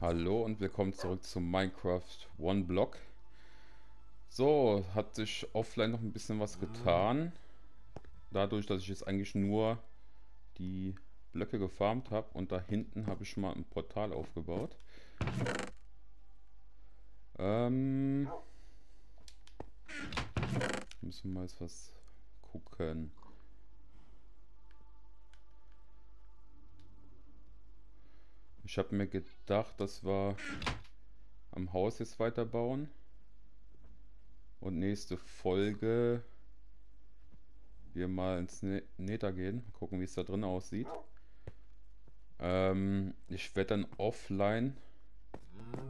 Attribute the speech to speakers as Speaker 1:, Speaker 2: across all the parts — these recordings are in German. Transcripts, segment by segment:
Speaker 1: Hallo und willkommen zurück zu Minecraft One Block. So, hat sich offline noch ein bisschen was getan. Dadurch, dass ich jetzt eigentlich nur die Blöcke gefarmt habe und da hinten habe ich schon mal ein Portal aufgebaut. Ähm, müssen wir mal jetzt was gucken. Ich habe mir gedacht, dass wir am Haus jetzt weiterbauen. Und nächste Folge wir mal ins ne Nether gehen. Gucken, wie es da drin aussieht. Ähm, ich werde dann offline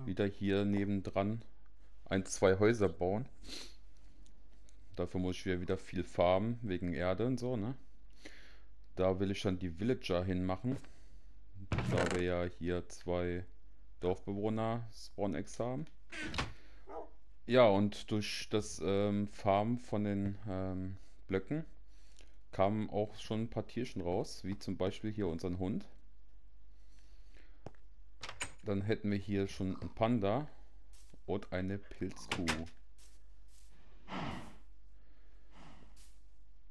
Speaker 1: wieder hier nebendran ein, zwei Häuser bauen. Dafür muss ich wieder, wieder viel farmen, wegen Erde und so, ne? Da will ich dann die Villager hinmachen da wir ja hier zwei Dorfbewohner Spawn-Eggs haben. Ja, und durch das ähm, Farmen von den ähm, Blöcken kamen auch schon ein paar Tierchen raus, wie zum Beispiel hier unseren Hund. Dann hätten wir hier schon einen Panda und eine Pilzkuh.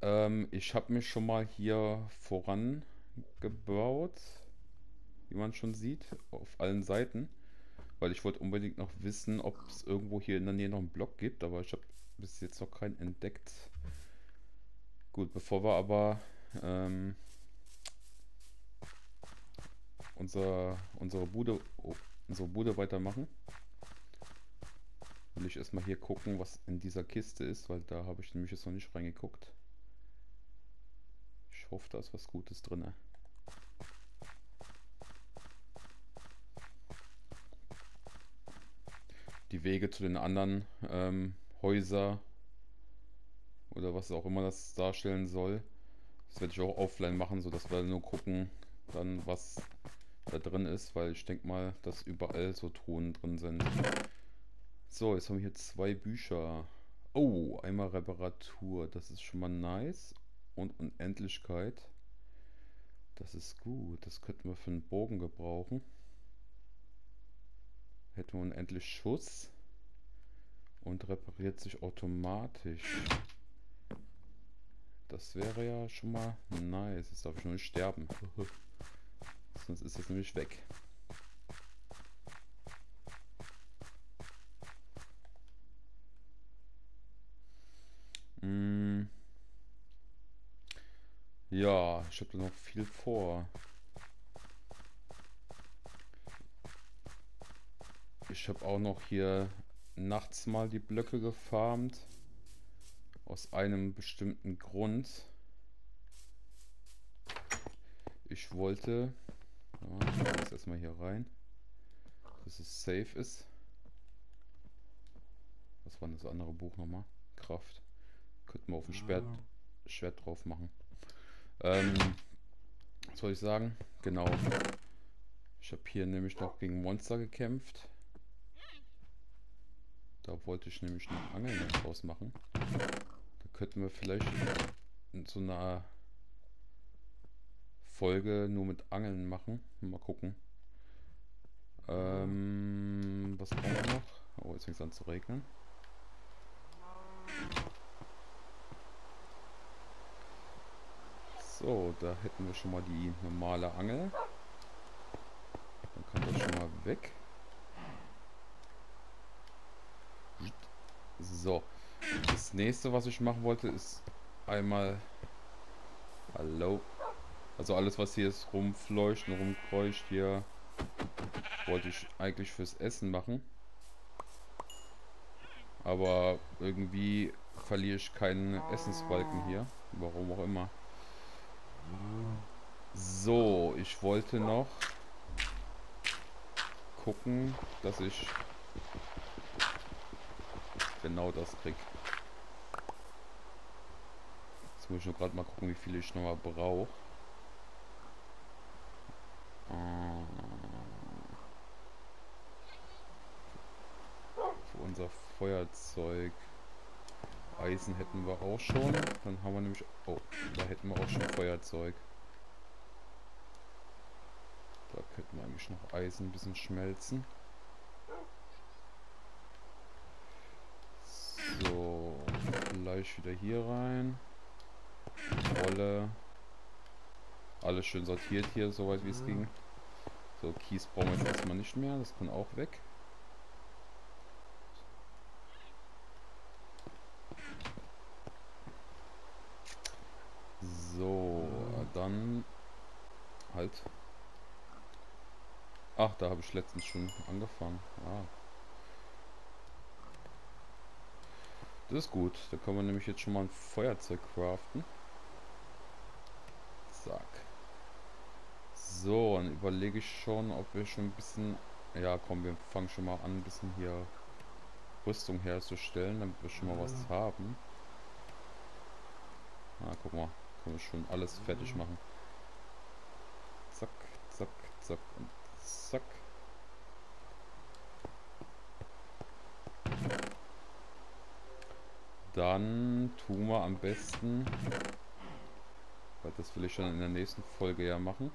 Speaker 1: Ähm, ich habe mich schon mal hier vorangebaut wie man schon sieht, auf allen Seiten. Weil ich wollte unbedingt noch wissen, ob es irgendwo hier in der Nähe noch einen Block gibt, aber ich habe bis jetzt noch keinen entdeckt. Gut, bevor wir aber ähm, unser, unsere, Bude, oh, unsere Bude weitermachen, will ich erstmal hier gucken, was in dieser Kiste ist, weil da habe ich nämlich jetzt noch nicht reingeguckt. Ich hoffe, da ist was Gutes drin. Die Wege zu den anderen ähm, Häuser oder was auch immer das darstellen soll. Das werde ich auch offline machen, sodass wir nur gucken, dann was da drin ist, weil ich denke mal, dass überall so Truhen drin sind. So, jetzt haben wir hier zwei Bücher. Oh, einmal Reparatur, das ist schon mal nice. Und Unendlichkeit. Das ist gut, das könnten wir für einen Bogen gebrauchen. Hätten wir unendlich Schuss. Und repariert sich automatisch. Das wäre ja schon mal nice. Jetzt darf ich nur nicht sterben. Sonst ist es nämlich weg. Mm. Ja, ich habe noch viel vor. Ich habe auch noch hier nachts mal die Blöcke gefarmt. Aus einem bestimmten Grund. Ich wollte... Ja, ich mache das erstmal hier rein. Dass es safe ist. Was war das andere Buch nochmal? Kraft. Könnten wir auf dem Schwert, Schwert drauf machen. Ähm, was soll ich sagen? Genau. Ich habe hier nämlich noch gegen Monster gekämpft. Da wollte ich nämlich eine Angel draus machen. Da könnten wir vielleicht in so einer Folge nur mit Angeln machen. Mal gucken. Ähm, was brauchen wir noch? Oh, jetzt fängt es an zu regnen. So, da hätten wir schon mal die normale Angel. Dann kann das schon mal weg. So. Das nächste, was ich machen wollte, ist einmal... Hallo. Also alles, was hier ist, rumfleucht und rumkreucht hier, wollte ich eigentlich fürs Essen machen. Aber irgendwie verliere ich keinen Essensbalken hier. Warum auch immer. So, ich wollte noch gucken, dass ich genau das krieg. Jetzt muss ich nur gerade mal gucken, wie viel ich noch mal brauche. Ah. Für unser Feuerzeug. Eisen hätten wir auch schon. Dann haben wir nämlich... Oh, da hätten wir auch schon Feuerzeug. Da könnten wir eigentlich noch Eisen ein bisschen schmelzen. So, Fleisch wieder hier rein. Wolle. Alles schön sortiert hier, soweit wie es ging. So, Kies brauchen wir jetzt erstmal nicht mehr, das kann auch weg. So, dann halt. Ach, da habe ich letztens schon angefangen. Ah. Das ist gut. Da können wir nämlich jetzt schon mal ein Feuerzeug craften. Zack. So, dann überlege ich schon, ob wir schon ein bisschen... Ja, komm, wir fangen schon mal an, ein bisschen hier Rüstung herzustellen, damit wir schon mal was haben. Ah, guck mal. Können wir schon alles fertig machen. Zack, zack, zack und zack. Dann tun wir am besten, weil das will ich schon in der nächsten Folge ja machen.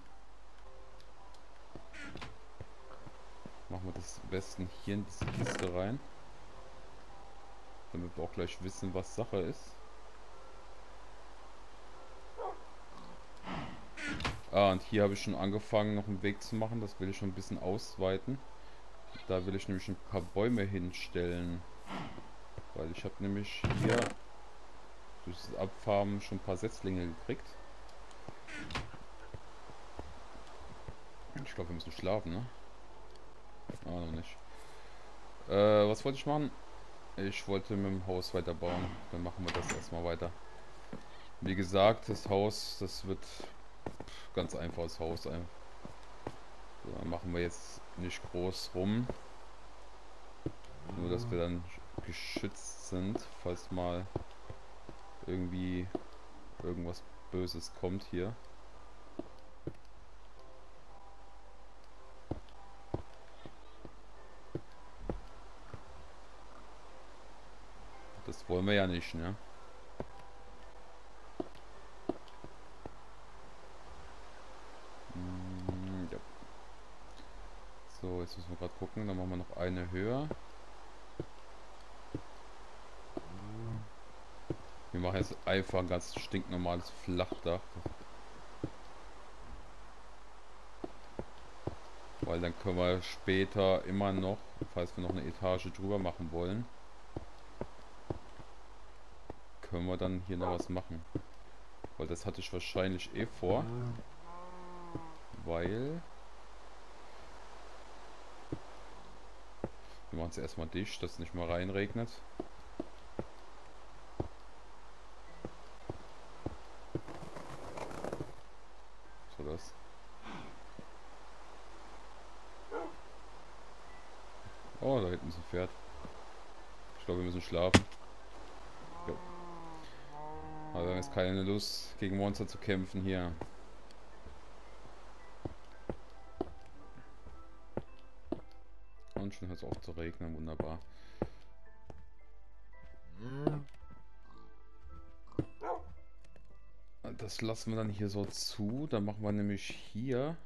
Speaker 1: Machen wir das am besten hier in diese Kiste rein. Damit wir auch gleich wissen, was Sache ist. Ah, und hier habe ich schon angefangen, noch einen Weg zu machen. Das will ich schon ein bisschen ausweiten. Da will ich nämlich ein paar Bäume hinstellen. Weil ich habe nämlich hier durch das Abfarmen schon ein paar Setzlinge gekriegt. Ich glaube, wir müssen schlafen, ne? Ah, noch nicht. Äh, was wollte ich machen? Ich wollte mit dem Haus weiterbauen. Dann machen wir das erstmal weiter. Wie gesagt, das Haus, das wird ganz einfaches Haus. So, dann machen wir jetzt nicht groß rum. Nur, dass wir dann geschützt sind, falls mal irgendwie irgendwas Böses kommt hier. Das wollen wir ja nicht, ne? Hm, so, jetzt müssen wir gerade gucken, dann machen wir noch eine höher. Wir machen jetzt einfach ein ganz stinknormales Flachdach. Weil dann können wir später immer noch, falls wir noch eine Etage drüber machen wollen, können wir dann hier noch was machen. Weil das hatte ich wahrscheinlich eh vor. Weil... Wir machen es erstmal dicht, dass es nicht mal reinregnet. Pferd. Ich glaube, wir müssen schlafen. Jo. Aber wir haben jetzt keine Lust, gegen Monster zu kämpfen hier. Und schon hört es auf zu regnen, wunderbar. Das lassen wir dann hier so zu. Dann machen wir nämlich hier...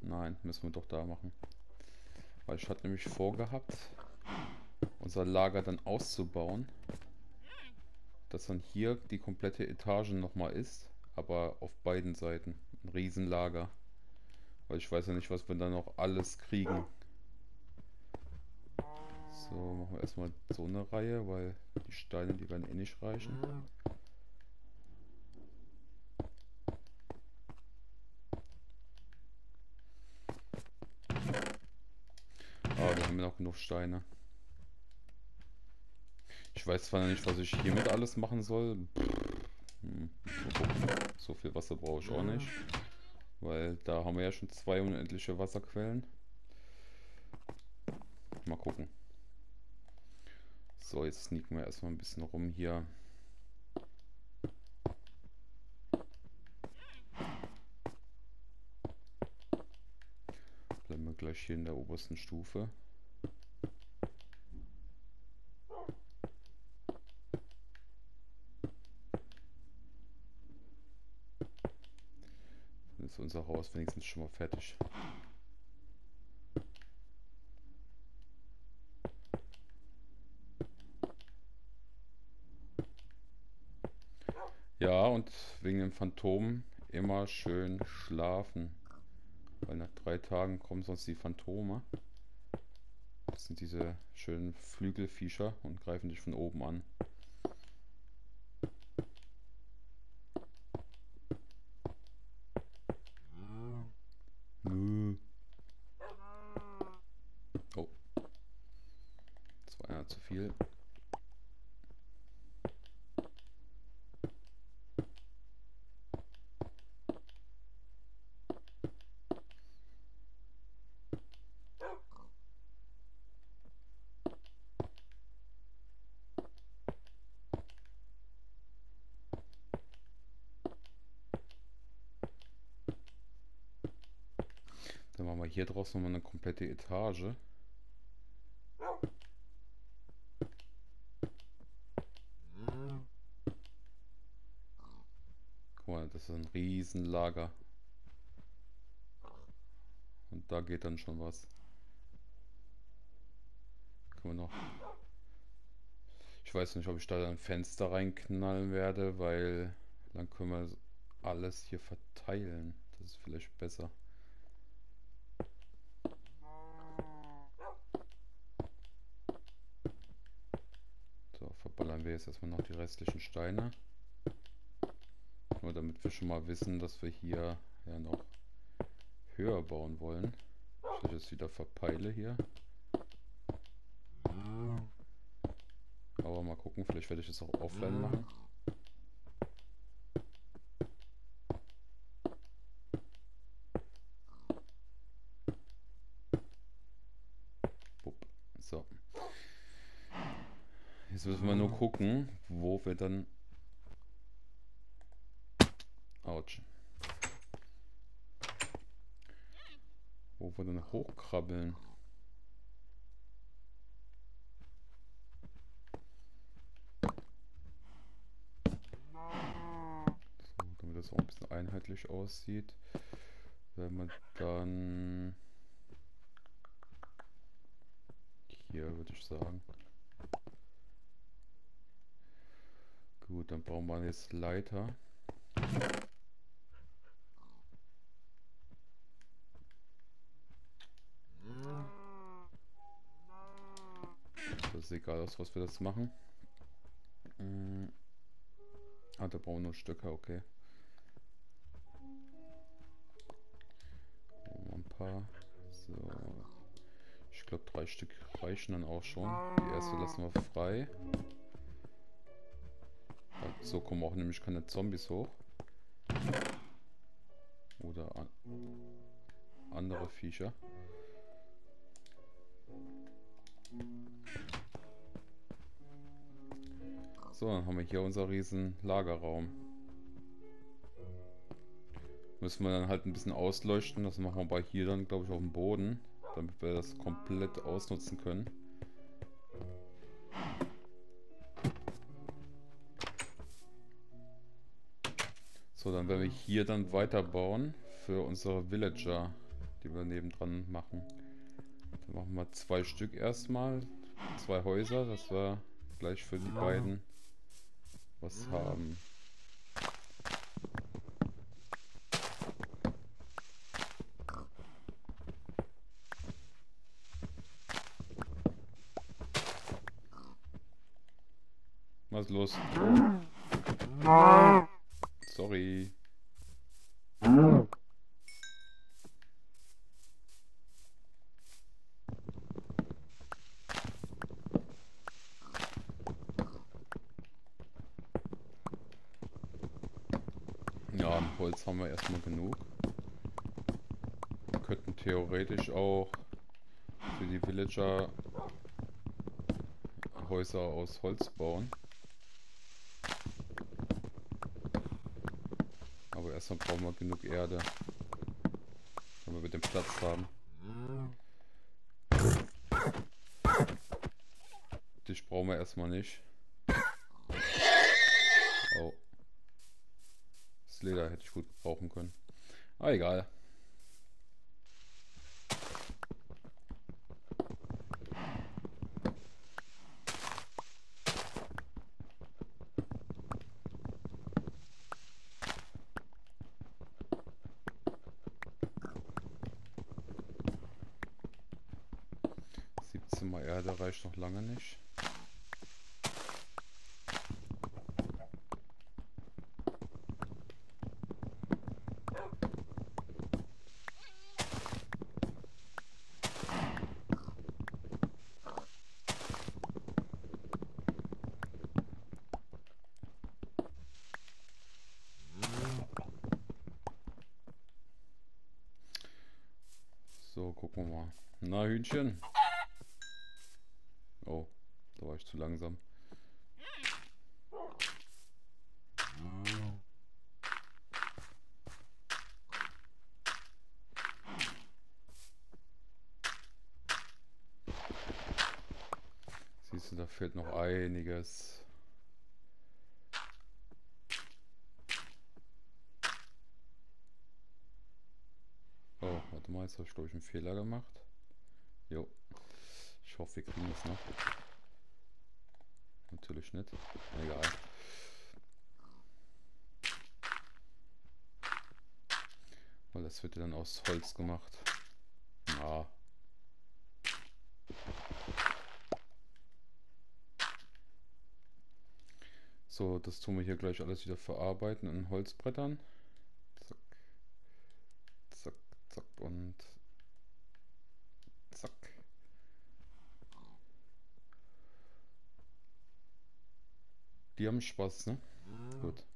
Speaker 1: Nein, müssen wir doch da machen. Weil ich hatte nämlich vorgehabt, unser Lager dann auszubauen. Dass dann hier die komplette Etage nochmal ist, aber auf beiden Seiten. Ein Riesenlager. Weil ich weiß ja nicht, was wir dann noch alles kriegen. So, machen wir erstmal so eine Reihe, weil die Steine, die werden eh nicht reichen. wir noch genug Steine. Ich weiß zwar nicht, was ich hiermit alles machen soll. Hm, so viel Wasser brauche ich auch nicht. Weil da haben wir ja schon zwei unendliche Wasserquellen. Mal gucken. So, jetzt sneaken wir erstmal ein bisschen rum hier. Bleiben wir gleich hier in der obersten Stufe. Haus wenigstens schon mal fertig. Ja, und wegen dem Phantom immer schön schlafen. Weil nach drei Tagen kommen sonst die Phantome. Das sind diese schönen Flügelviecher und greifen dich von oben an. Oh. Das war einer zu viel. Wir hier draus nochmal eine komplette Etage. Guck mal, das ist ein Riesenlager. Und da geht dann schon was. Können wir noch. Ich weiß nicht, ob ich da ein Fenster reinknallen werde, weil dann können wir alles hier verteilen. Das ist vielleicht besser. So, verballern wir jetzt erstmal noch die restlichen Steine. Nur damit wir schon mal wissen, dass wir hier ja noch höher bauen wollen. Ich jetzt wieder verpeile hier. Aber mal gucken, vielleicht werde ich das auch offline machen. Bup. So. Jetzt müssen wir nur gucken, wo wir dann... Autsch. Wo wir dann hochkrabbeln. So, damit das auch ein bisschen einheitlich aussieht. Wenn man dann... Hier würde ich sagen. Gut, dann brauchen wir jetzt Leiter. Das ist egal, aus was wir das machen. Mm. Ah, da brauchen wir nur Stöcke, okay. Ein paar. So. Ich glaube, drei Stück reichen dann auch schon. Die erste lassen wir frei. So kommen auch nämlich keine Zombies hoch. Oder an andere Viecher. So, dann haben wir hier unser riesen Lagerraum. Müssen wir dann halt ein bisschen ausleuchten. Das machen wir bei hier dann, glaube ich, auf dem Boden. Damit wir das komplett ausnutzen können. So, dann werden wir hier dann weiterbauen für unsere Villager, die wir nebendran machen. Dann machen wir zwei Stück erstmal. Zwei Häuser, dass wir gleich für die beiden was haben. Was ist los? Sorry. Ja, Holz haben wir erstmal genug. Wir könnten theoretisch auch für die Villager Häuser aus Holz bauen. Erstmal brauchen wir genug Erde. Damit wir den Platz haben. Dich brauchen wir erstmal nicht. Oh. Das Leder hätte ich gut brauchen können. Ah, egal. Zimmer Erde reicht noch lange nicht. So, gucken wir mal. Na, Hühnchen. Oh, da war ich zu langsam. Siehst du, da fehlt noch einiges. Oh, warte mal, jetzt habe ich glaube ich einen Fehler gemacht. Jo. Ich hoffe, wir kriegen es noch. Natürlich nicht. Egal. Weil das wird ja dann aus Holz gemacht. Ah. So, das tun wir hier gleich alles wieder verarbeiten in Holzbrettern. zack und zack. Die haben Spaß, ne? Mhm. Gut.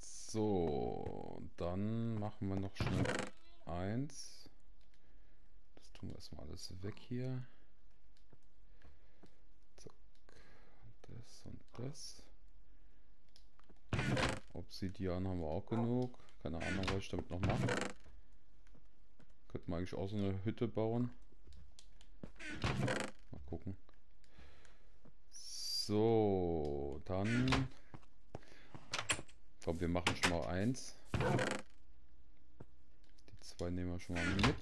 Speaker 1: So, dann machen wir noch schnell eins. Das tun wir erstmal alles weg hier. Zack. Und das und das. Obsidian haben wir auch genug. Keine Ahnung, was ich damit noch mache. Könnte man eigentlich auch so eine Hütte bauen. Gucken. So, dann... Komm, wir machen schon mal eins. Die zwei nehmen wir schon mal mit.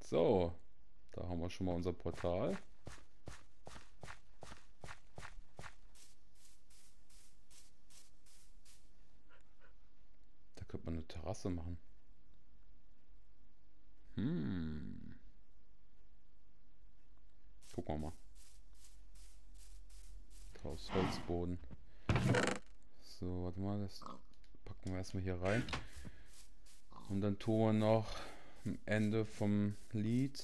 Speaker 1: So, da haben wir schon mal unser Portal. Da eine Terrasse machen. Hm. Gucken wir mal. Aus Holzboden. So, warte mal, das packen wir erstmal hier rein. Und dann tun wir noch am Ende vom Lied,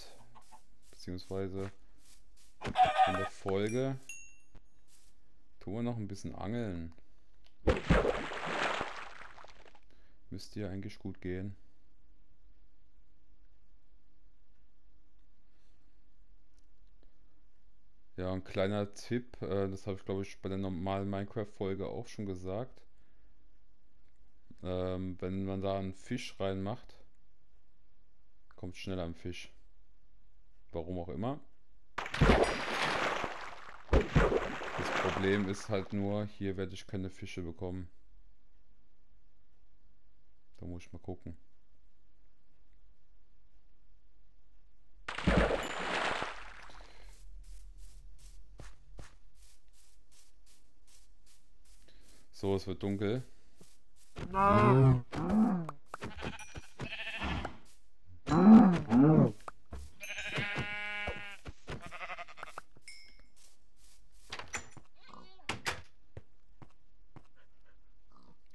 Speaker 1: beziehungsweise von der Folge, tun wir noch ein bisschen angeln. Müsste ja eigentlich gut gehen. Ja, ein kleiner Tipp, äh, das habe ich glaube ich bei der normalen Minecraft-Folge auch schon gesagt. Ähm, wenn man da einen Fisch reinmacht, kommt schneller am Fisch. Warum auch immer. Das Problem ist halt nur, hier werde ich keine Fische bekommen. Da muss ich mal gucken. So, es wird dunkel.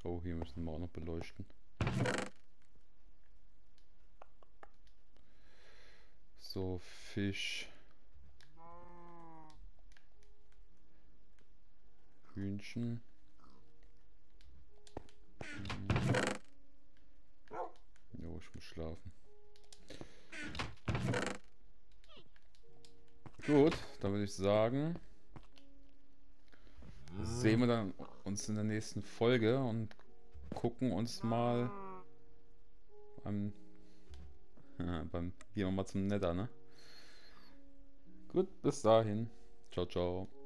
Speaker 1: Oh, hier müssen wir auch noch beleuchten. So, Fisch. Hühnchen. Jo, ich muss schlafen. Gut, dann würde ich sagen, sehen wir dann uns in der nächsten Folge und gucken uns mal beim, beim gehen wir mal zum Nether, ne? Gut, bis dahin. Ciao, ciao.